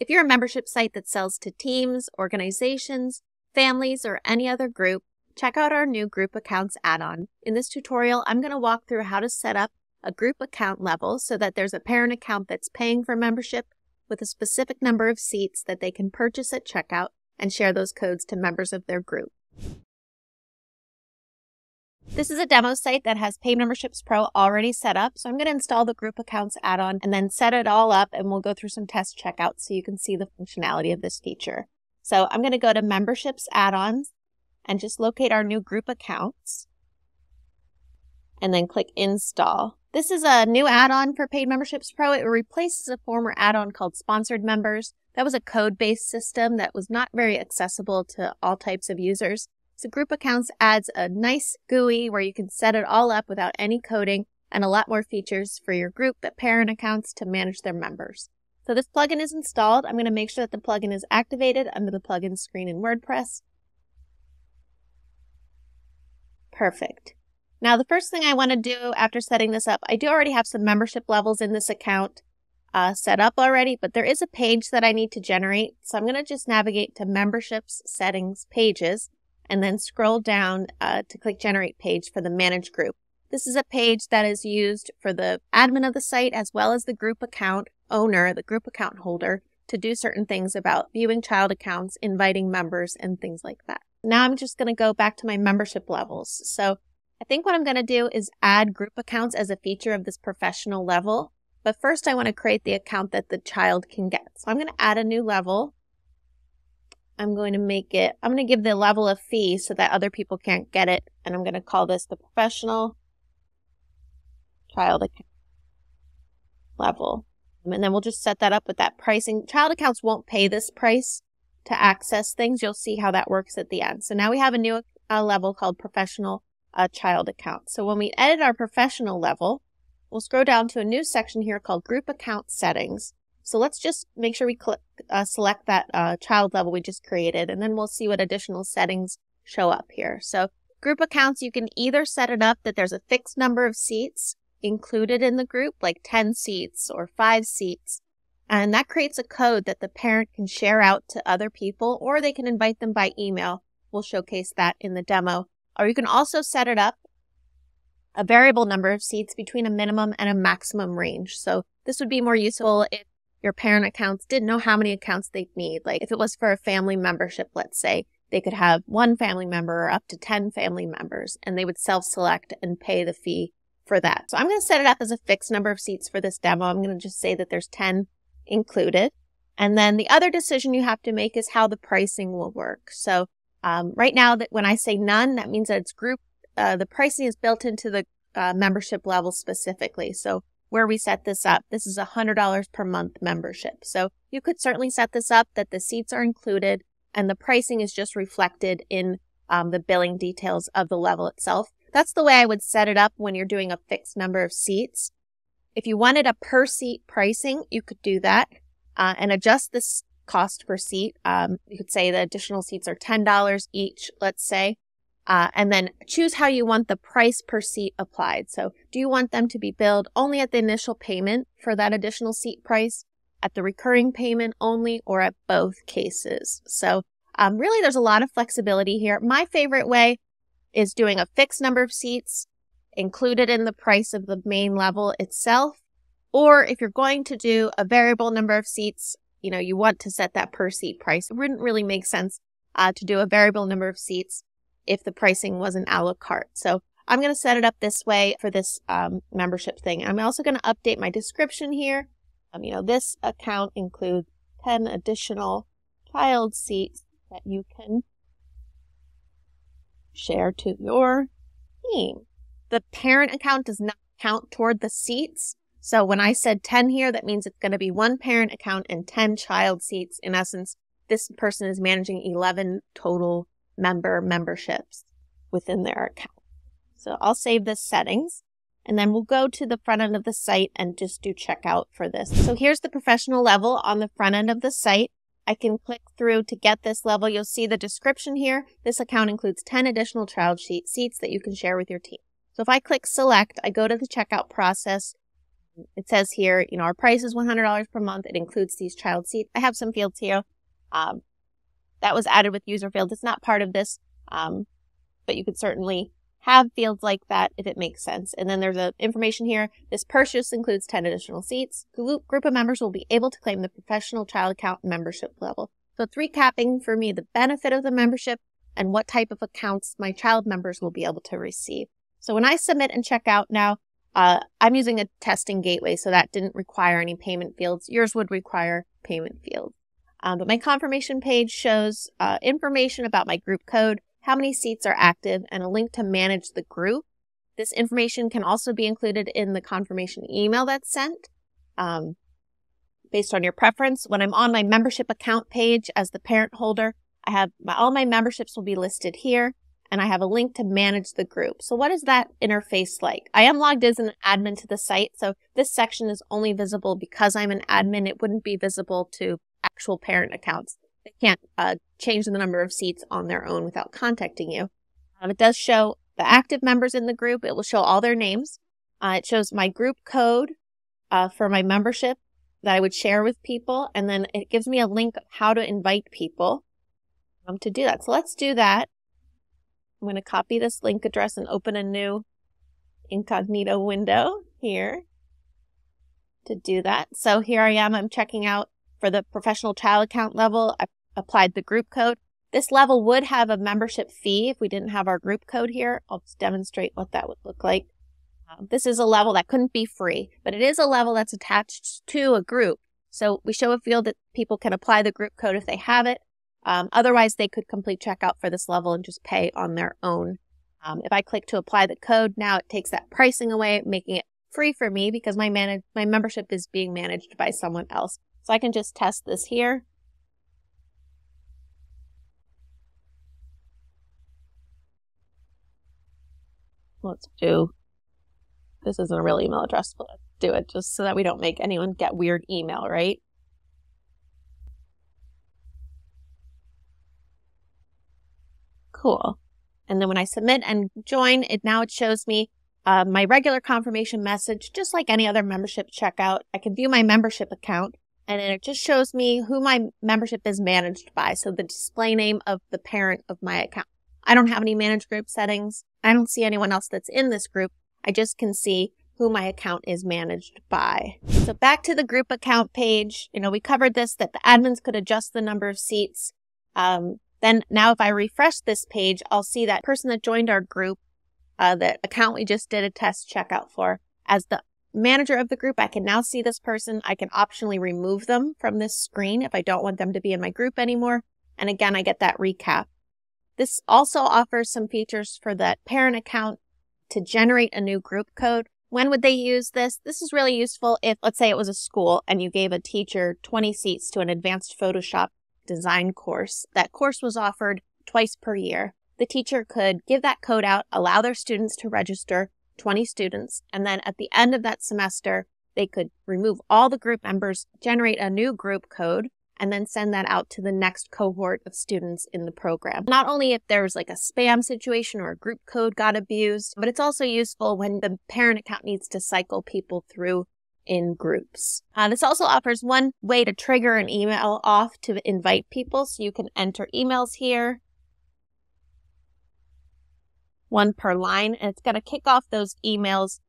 If you're a membership site that sells to teams, organizations, families, or any other group, check out our new group accounts add-on. In this tutorial, I'm going to walk through how to set up a group account level so that there's a parent account that's paying for membership with a specific number of seats that they can purchase at checkout and share those codes to members of their group. This is a demo site that has Paid Memberships Pro already set up. So I'm going to install the group accounts add-on and then set it all up and we'll go through some test checkouts so you can see the functionality of this feature. So I'm going to go to memberships add-ons and just locate our new group accounts and then click install. This is a new add-on for Paid Memberships Pro. It replaces a former add-on called Sponsored Members. That was a code-based system that was not very accessible to all types of users. So Group Accounts adds a nice GUI where you can set it all up without any coding and a lot more features for your group but parent accounts to manage their members. So this plugin is installed. I'm going to make sure that the plugin is activated under the plugin screen in WordPress. Perfect. Now the first thing I want to do after setting this up, I do already have some membership levels in this account uh, set up already, but there is a page that I need to generate. So I'm going to just navigate to memberships settings pages and then scroll down uh, to click Generate Page for the Manage Group. This is a page that is used for the admin of the site as well as the group account owner, the group account holder, to do certain things about viewing child accounts, inviting members, and things like that. Now I'm just going to go back to my membership levels. So I think what I'm going to do is add group accounts as a feature of this professional level. But first I want to create the account that the child can get. So I'm going to add a new level I'm going to make it, I'm going to give the level of fee so that other people can't get it. And I'm going to call this the professional child account level. And then we'll just set that up with that pricing. Child accounts won't pay this price to access things. You'll see how that works at the end. So now we have a new level called professional uh, child account. So when we edit our professional level, we'll scroll down to a new section here called group account settings. So let's just make sure we click, uh, select that uh, child level we just created, and then we'll see what additional settings show up here. So group accounts, you can either set it up that there's a fixed number of seats included in the group, like 10 seats or 5 seats, and that creates a code that the parent can share out to other people, or they can invite them by email. We'll showcase that in the demo. Or you can also set it up a variable number of seats between a minimum and a maximum range. So this would be more useful if your parent accounts didn't know how many accounts they'd need. Like if it was for a family membership, let's say, they could have one family member or up to 10 family members and they would self-select and pay the fee for that. So I'm going to set it up as a fixed number of seats for this demo. I'm going to just say that there's 10 included. And then the other decision you have to make is how the pricing will work. So um, right now that when I say none, that means that it's group, uh, the pricing is built into the uh, membership level specifically. So where we set this up. This is a $100 per month membership. So you could certainly set this up that the seats are included and the pricing is just reflected in um, the billing details of the level itself. That's the way I would set it up when you're doing a fixed number of seats. If you wanted a per seat pricing, you could do that uh, and adjust this cost per seat. Um, you could say the additional seats are $10 each, let's say. Uh, and then choose how you want the price per seat applied. So do you want them to be billed only at the initial payment for that additional seat price, at the recurring payment only, or at both cases? So um, really there's a lot of flexibility here. My favorite way is doing a fixed number of seats included in the price of the main level itself. Or if you're going to do a variable number of seats, you know, you want to set that per seat price. It wouldn't really make sense uh, to do a variable number of seats if the pricing was an a la carte. So I'm going to set it up this way for this um, membership thing. I'm also going to update my description here. Um, you know, this account includes 10 additional child seats that you can share to your team. The parent account does not count toward the seats. So when I said 10 here, that means it's going to be one parent account and 10 child seats. In essence, this person is managing 11 total member memberships within their account. So I'll save this settings and then we'll go to the front end of the site and just do checkout for this. So here's the professional level on the front end of the site. I can click through to get this level. You'll see the description here. This account includes 10 additional child sheet seats that you can share with your team. So if I click select, I go to the checkout process. It says here, you know, our price is $100 per month. It includes these child seats. I have some fields here. Um, that was added with user field. It's not part of this, um, but you could certainly have fields like that if it makes sense. And then there's a information here. This purchase includes 10 additional seats. Group, group of members will be able to claim the professional child account membership level. So it's recapping for me the benefit of the membership and what type of accounts my child members will be able to receive. So when I submit and check out now, uh, I'm using a testing gateway, so that didn't require any payment fields. Yours would require payment fields. Um, but my confirmation page shows uh, information about my group code, how many seats are active, and a link to manage the group. This information can also be included in the confirmation email that's sent. Um, based on your preference, when I'm on my membership account page as the parent holder, I have my, all my memberships will be listed here and I have a link to manage the group. So what is that interface like? I am logged as an admin to the site. So this section is only visible because I'm an admin. It wouldn't be visible to actual parent accounts. They can't uh, change the number of seats on their own without contacting you. Um, it does show the active members in the group. It will show all their names. Uh, it shows my group code uh, for my membership that I would share with people. And then it gives me a link of how to invite people um, to do that. So let's do that. I'm going to copy this link address and open a new incognito window here to do that. So here I am. I'm checking out for the professional child account level. I applied the group code. This level would have a membership fee if we didn't have our group code here. I'll just demonstrate what that would look like. Um, this is a level that couldn't be free, but it is a level that's attached to a group. So we show a field that people can apply the group code if they have it. Um, otherwise, they could complete checkout for this level and just pay on their own. Um, if I click to apply the code, now it takes that pricing away, making it free for me because my manage my membership is being managed by someone else. So I can just test this here. Let's do, this isn't a real email address, but let's do it just so that we don't make anyone get weird email, right? Cool. And then when I submit and join, it now it shows me uh, my regular confirmation message, just like any other membership checkout. I can view my membership account and it just shows me who my membership is managed by. So the display name of the parent of my account. I don't have any manage group settings. I don't see anyone else that's in this group. I just can see who my account is managed by. So back to the group account page. You know, we covered this that the admins could adjust the number of seats. Um, then now if I refresh this page, I'll see that person that joined our group, uh, the account we just did a test checkout for, as the manager of the group, I can now see this person. I can optionally remove them from this screen if I don't want them to be in my group anymore. And again, I get that recap. This also offers some features for that parent account to generate a new group code. When would they use this? This is really useful if, let's say it was a school and you gave a teacher 20 seats to an advanced Photoshop design course. That course was offered twice per year. The teacher could give that code out, allow their students to register, 20 students, and then at the end of that semester, they could remove all the group members, generate a new group code, and then send that out to the next cohort of students in the program. Not only if there's like a spam situation or a group code got abused, but it's also useful when the parent account needs to cycle people through in groups. Uh, this also offers one way to trigger an email off to invite people. So you can enter emails here, one per line, and it's going to kick off those emails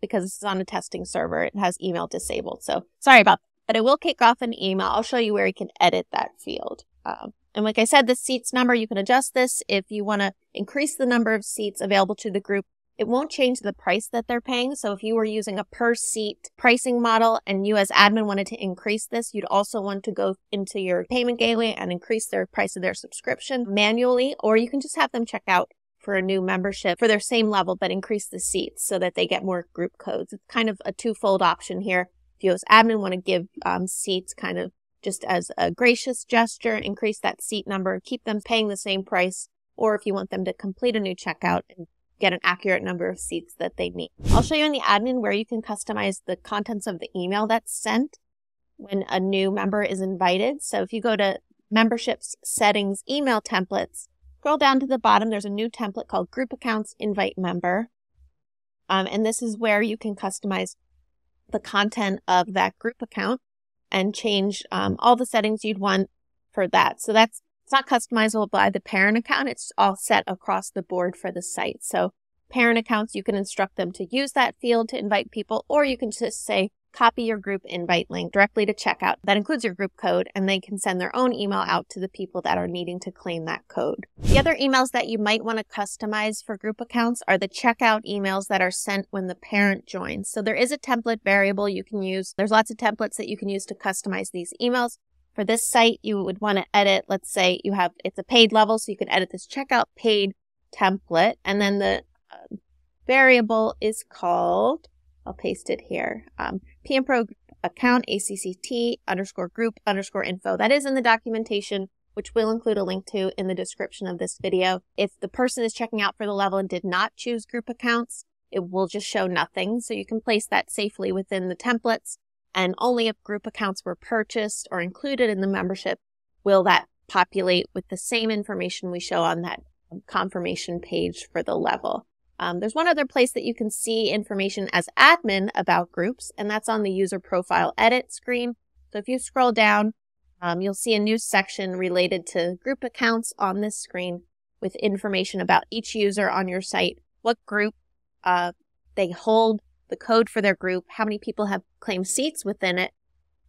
because this is on a testing server. It has email disabled. So sorry about that, but it will kick off an email. I'll show you where you can edit that field. Um, and like I said, the seats number, you can adjust this if you want to increase the number of seats available to the group it won't change the price that they're paying. So if you were using a per seat pricing model and you as admin wanted to increase this, you'd also want to go into your payment gateway and increase their price of their subscription manually, or you can just have them check out for a new membership for their same level, but increase the seats so that they get more group codes. It's kind of a twofold option here. If you as admin want to give um, seats kind of just as a gracious gesture, increase that seat number, keep them paying the same price, or if you want them to complete a new checkout and get an accurate number of seats that they need. I'll show you in the admin where you can customize the contents of the email that's sent when a new member is invited. So if you go to memberships settings email templates, scroll down to the bottom, there's a new template called group accounts invite member. Um, and this is where you can customize the content of that group account and change um, all the settings you'd want for that. So that's it's not customizable by the parent account. It's all set across the board for the site. So parent accounts, you can instruct them to use that field to invite people, or you can just say, copy your group invite link directly to checkout. That includes your group code, and they can send their own email out to the people that are needing to claim that code. The other emails that you might want to customize for group accounts are the checkout emails that are sent when the parent joins. So there is a template variable you can use. There's lots of templates that you can use to customize these emails. For this site, you would want to edit, let's say you have, it's a paid level, so you can edit this checkout paid template, and then the uh, variable is called I'll paste it here. Um, PM Pro account ACCT underscore group underscore info. That is in the documentation, which we'll include a link to in the description of this video. If the person is checking out for the level and did not choose group accounts, it will just show nothing. So you can place that safely within the templates. And only if group accounts were purchased or included in the membership will that populate with the same information we show on that confirmation page for the level. Um, there's one other place that you can see information as admin about groups, and that's on the user profile edit screen. So if you scroll down, um, you'll see a new section related to group accounts on this screen with information about each user on your site, what group uh, they hold, the code for their group, how many people have claimed seats within it,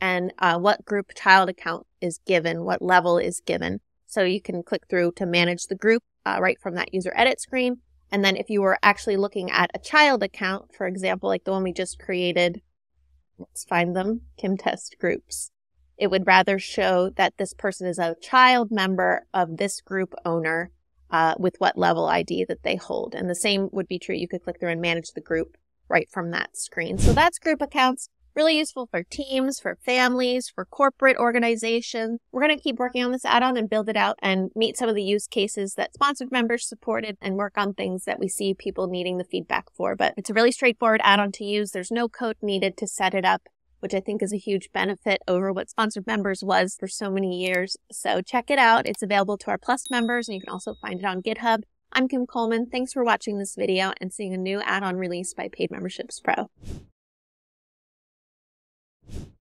and uh, what group child account is given, what level is given. So you can click through to manage the group uh, right from that user edit screen. And then if you were actually looking at a child account, for example, like the one we just created, let's find them, Kim Test groups. It would rather show that this person is a child member of this group owner uh, with what level ID that they hold. And the same would be true. You could click through and manage the group right from that screen. So that's group accounts. Really useful for teams, for families, for corporate organizations. We're going to keep working on this add-on and build it out and meet some of the use cases that sponsored members supported and work on things that we see people needing the feedback for. But it's a really straightforward add-on to use. There's no code needed to set it up which I think is a huge benefit over what sponsored members was for so many years. So check it out. It's available to our plus members and you can also find it on GitHub. I'm Kim Coleman. Thanks for watching this video and seeing a new add-on release by Paid Memberships Pro.